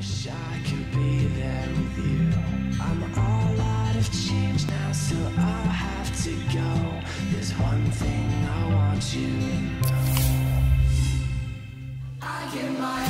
wish I could be there with you. I'm all out of change now, so I have to go. There's one thing I want you to know. I get my